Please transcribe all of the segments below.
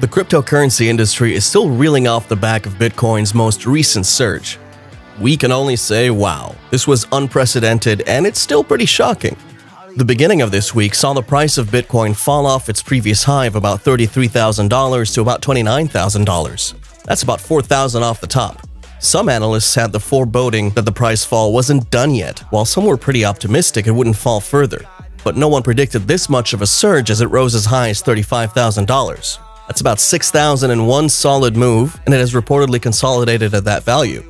The cryptocurrency industry is still reeling off the back of Bitcoin's most recent surge. We can only say, wow, this was unprecedented and it's still pretty shocking. The beginning of this week saw the price of Bitcoin fall off its previous high of about $33,000 to about $29,000. That's about 4,000 off the top. Some analysts had the foreboding that the price fall wasn't done yet, while some were pretty optimistic it wouldn't fall further. But no one predicted this much of a surge as it rose as high as $35,000. That's about 6,001 solid move, and it has reportedly consolidated at that value.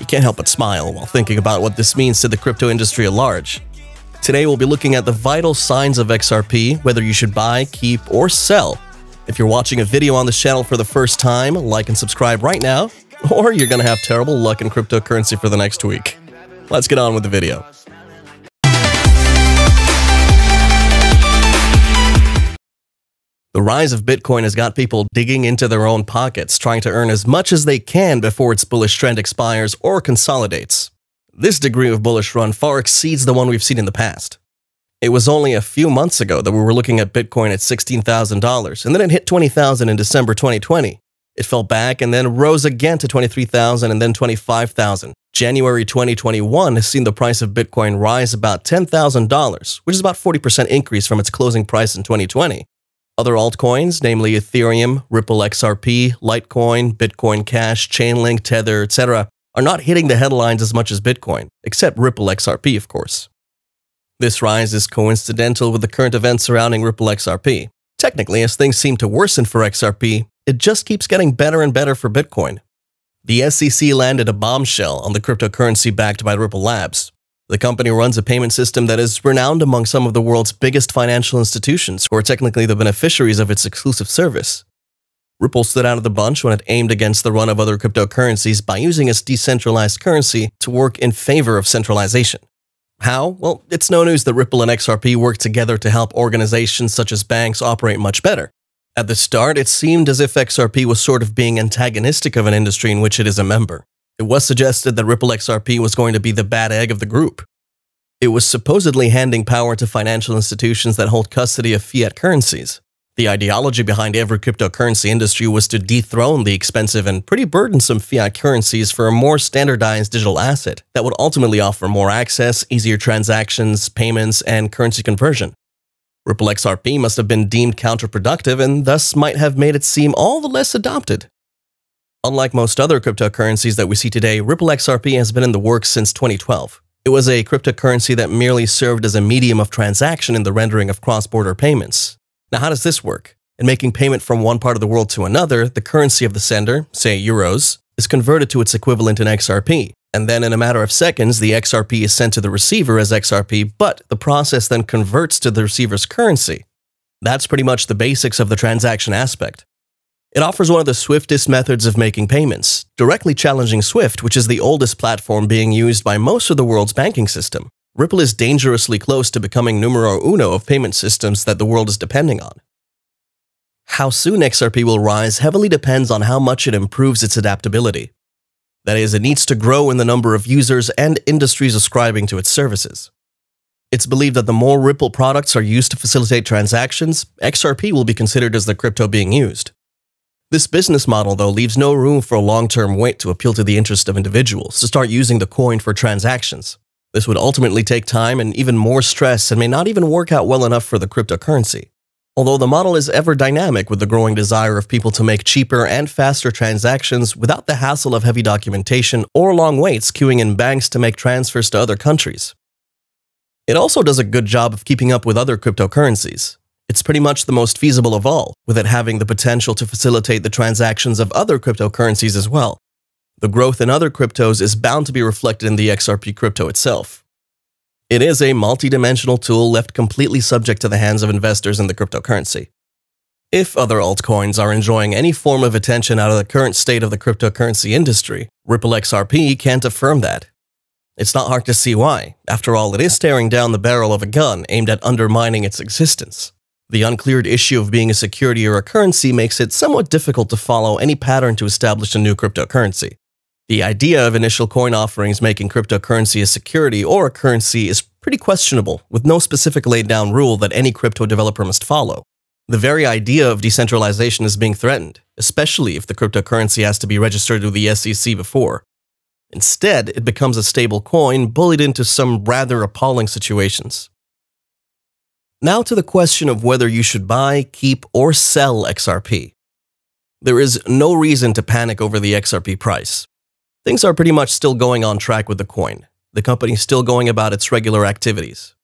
You can't help but smile while thinking about what this means to the crypto industry at large. Today we'll be looking at the vital signs of XRP, whether you should buy, keep, or sell. If you're watching a video on this channel for the first time, like and subscribe right now, or you're gonna have terrible luck in cryptocurrency for the next week. Let's get on with the video. Rise of Bitcoin has got people digging into their own pockets, trying to earn as much as they can before its bullish trend expires or consolidates. This degree of bullish run far exceeds the one we've seen in the past. It was only a few months ago that we were looking at Bitcoin at $16,000, and then it hit 20,000 in December 2020. It fell back and then rose again to 23,000 and then 25,000. January 2021 has seen the price of Bitcoin rise about $10,000, which is about 40% increase from its closing price in 2020. Other altcoins, namely Ethereum, Ripple XRP, Litecoin, Bitcoin Cash, Chainlink, Tether, etc., are not hitting the headlines as much as Bitcoin, except Ripple XRP, of course. This rise is coincidental with the current events surrounding Ripple XRP. Technically, as things seem to worsen for XRP, it just keeps getting better and better for Bitcoin. The SEC landed a bombshell on the cryptocurrency backed by Ripple Labs. The company runs a payment system that is renowned among some of the world's biggest financial institutions who are technically the beneficiaries of its exclusive service. Ripple stood out of the bunch when it aimed against the run of other cryptocurrencies by using its decentralized currency to work in favor of centralization. How? Well, it's no news that Ripple and XRP work together to help organizations such as banks operate much better. At the start, it seemed as if XRP was sort of being antagonistic of an industry in which it is a member. It was suggested that Ripple XRP was going to be the bad egg of the group. It was supposedly handing power to financial institutions that hold custody of fiat currencies. The ideology behind every cryptocurrency industry was to dethrone the expensive and pretty burdensome fiat currencies for a more standardized digital asset that would ultimately offer more access, easier transactions, payments, and currency conversion. Ripple XRP must have been deemed counterproductive and thus might have made it seem all the less adopted. Unlike most other cryptocurrencies that we see today, Ripple XRP has been in the works since 2012. It was a cryptocurrency that merely served as a medium of transaction in the rendering of cross-border payments. Now, how does this work? In making payment from one part of the world to another, the currency of the sender, say euros, is converted to its equivalent in XRP. And then in a matter of seconds, the XRP is sent to the receiver as XRP, but the process then converts to the receiver's currency. That's pretty much the basics of the transaction aspect. It offers one of the swiftest methods of making payments, directly challenging SWIFT, which is the oldest platform being used by most of the world's banking system. Ripple is dangerously close to becoming numero uno of payment systems that the world is depending on. How soon XRP will rise heavily depends on how much it improves its adaptability. That is, it needs to grow in the number of users and industries ascribing to its services. It's believed that the more Ripple products are used to facilitate transactions, XRP will be considered as the crypto being used. This business model, though, leaves no room for a long-term wait to appeal to the interest of individuals to start using the coin for transactions. This would ultimately take time and even more stress and may not even work out well enough for the cryptocurrency. Although the model is ever dynamic with the growing desire of people to make cheaper and faster transactions without the hassle of heavy documentation or long waits queuing in banks to make transfers to other countries. It also does a good job of keeping up with other cryptocurrencies. It's pretty much the most feasible of all, with it having the potential to facilitate the transactions of other cryptocurrencies as well. The growth in other cryptos is bound to be reflected in the XRP crypto itself. It is a multi-dimensional tool left completely subject to the hands of investors in the cryptocurrency. If other altcoins are enjoying any form of attention out of the current state of the cryptocurrency industry, Ripple XRP can't affirm that. It's not hard to see why. After all, it is staring down the barrel of a gun aimed at undermining its existence. The uncleared issue of being a security or a currency makes it somewhat difficult to follow any pattern to establish a new cryptocurrency. The idea of initial coin offerings making cryptocurrency a security or a currency is pretty questionable, with no specific laid down rule that any crypto developer must follow. The very idea of decentralization is being threatened, especially if the cryptocurrency has to be registered with the SEC before. Instead, it becomes a stable coin bullied into some rather appalling situations. Now to the question of whether you should buy, keep, or sell XRP. There is no reason to panic over the XRP price. Things are pretty much still going on track with the coin. The company is still going about its regular activities.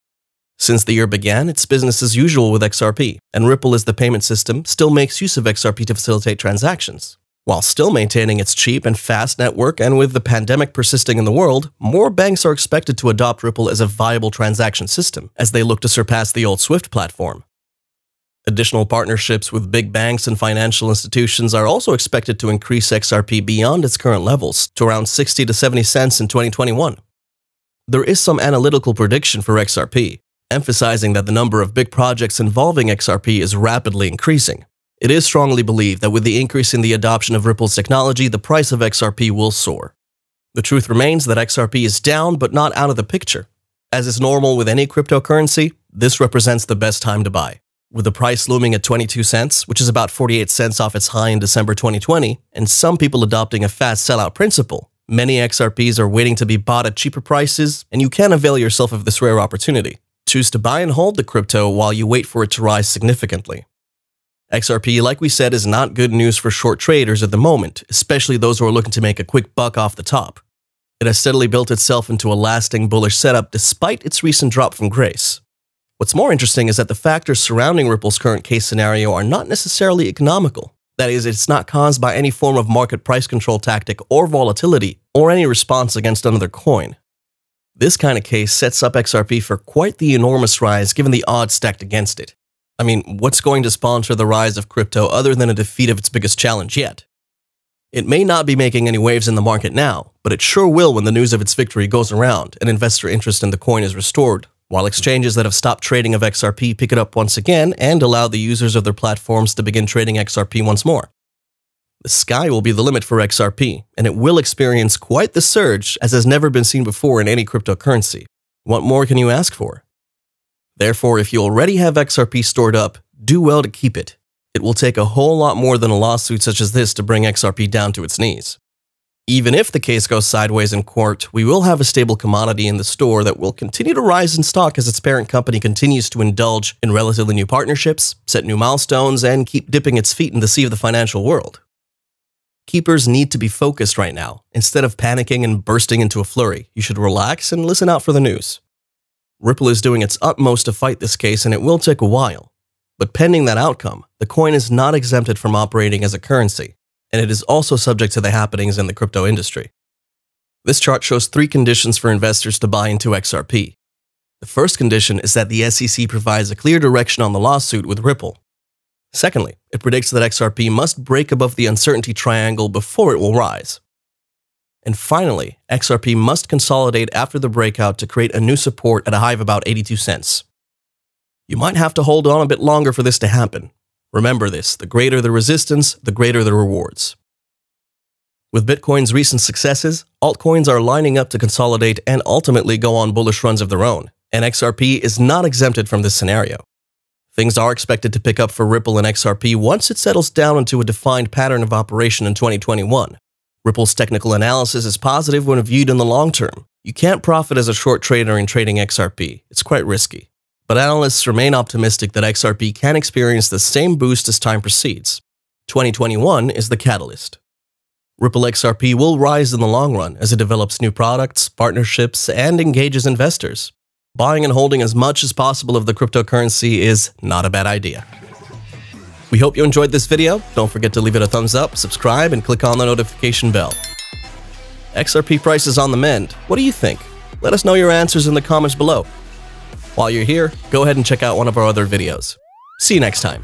Since the year began, it's business as usual with XRP, and Ripple as the payment system still makes use of XRP to facilitate transactions. While still maintaining its cheap and fast network, and with the pandemic persisting in the world, more banks are expected to adopt Ripple as a viable transaction system as they look to surpass the old SWIFT platform. Additional partnerships with big banks and financial institutions are also expected to increase XRP beyond its current levels to around 60 to 70 cents in 2021. There is some analytical prediction for XRP, emphasizing that the number of big projects involving XRP is rapidly increasing. It is strongly believed that with the increase in the adoption of Ripple's technology, the price of XRP will soar. The truth remains that XRP is down but not out of the picture. As is normal with any cryptocurrency, this represents the best time to buy. With the price looming at 22 cents, which is about 48 cents off its high in December 2020, and some people adopting a fast sellout principle, many XRPs are waiting to be bought at cheaper prices, and you can avail yourself of this rare opportunity. Choose to buy and hold the crypto while you wait for it to rise significantly. XRP, like we said, is not good news for short traders at the moment, especially those who are looking to make a quick buck off the top. It has steadily built itself into a lasting bullish setup despite its recent drop from grace. What's more interesting is that the factors surrounding Ripple's current case scenario are not necessarily economical. That is, it's not caused by any form of market price control tactic or volatility, or any response against another coin. This kind of case sets up XRP for quite the enormous rise given the odds stacked against it. I mean, what's going to sponsor the rise of crypto other than a defeat of its biggest challenge yet? It may not be making any waves in the market now, but it sure will when the news of its victory goes around and investor interest in the coin is restored, while exchanges that have stopped trading of XRP pick it up once again and allow the users of their platforms to begin trading XRP once more. The sky will be the limit for XRP, and it will experience quite the surge as has never been seen before in any cryptocurrency. What more can you ask for? Therefore, if you already have XRP stored up, do well to keep it. It will take a whole lot more than a lawsuit such as this to bring XRP down to its knees. Even if the case goes sideways in court, we will have a stable commodity in the store that will continue to rise in stock as its parent company continues to indulge in relatively new partnerships, set new milestones, and keep dipping its feet in the sea of the financial world. Keepers need to be focused right now. Instead of panicking and bursting into a flurry, you should relax and listen out for the news. Ripple is doing its utmost to fight this case, and it will take a while. But pending that outcome, the coin is not exempted from operating as a currency, and it is also subject to the happenings in the crypto industry. This chart shows three conditions for investors to buy into XRP. The first condition is that the SEC provides a clear direction on the lawsuit with Ripple, Secondly, it predicts that XRP must break above the uncertainty triangle before it will rise. And finally, XRP must consolidate after the breakout to create a new support at a high of about 82 cents. You might have to hold on a bit longer for this to happen. Remember this, the greater the resistance, the greater the rewards. With Bitcoin's recent successes, altcoins are lining up to consolidate and ultimately go on bullish runs of their own, and XRP is not exempted from this scenario. Things are expected to pick up for Ripple and XRP once it settles down into a defined pattern of operation in 2021. Ripple's technical analysis is positive when viewed in the long term. You can't profit as a short trader in trading XRP, it's quite risky. But analysts remain optimistic that XRP can experience the same boost as time proceeds. 2021 is the catalyst. Ripple XRP will rise in the long run as it develops new products, partnerships, and engages investors buying and holding as much as possible of the cryptocurrency is not a bad idea. We hope you enjoyed this video. Don't forget to leave it a thumbs up, subscribe, and click on the notification bell. XRP price is on the mend. What do you think? Let us know your answers in the comments below. While you're here, go ahead and check out one of our other videos. See you next time.